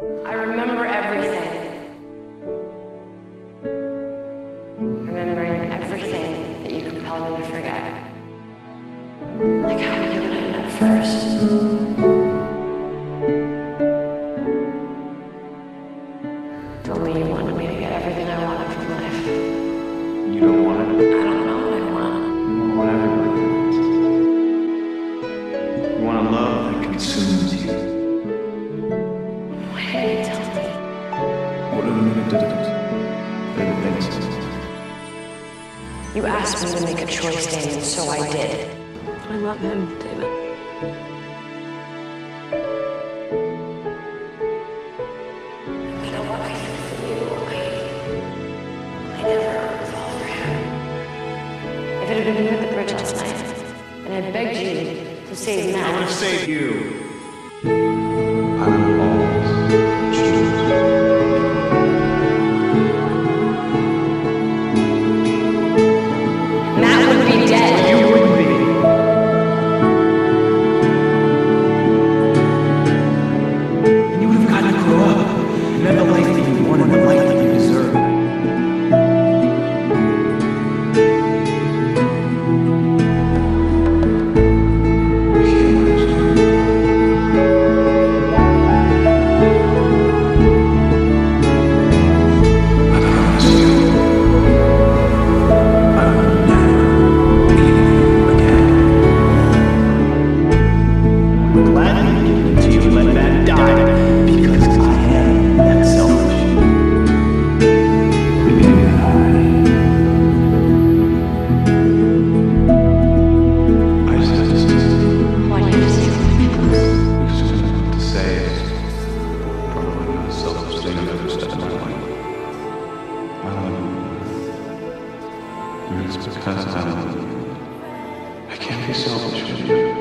I remember everything. Remembering everything that you compelled me to forget. Like how you and I met first. Told me you wanted me to get everything I wanted from life. You don't want it? I don't know what I want. You want everybody. You want a love that consumes You asked me to make a choice, Damon, so I did. I love him, Damon. You know what I did for you? I, I never fall for him. If it had been you at the bridge last night, and I begged you to save I would have saved you. And it's because you. I can't be selfish with you.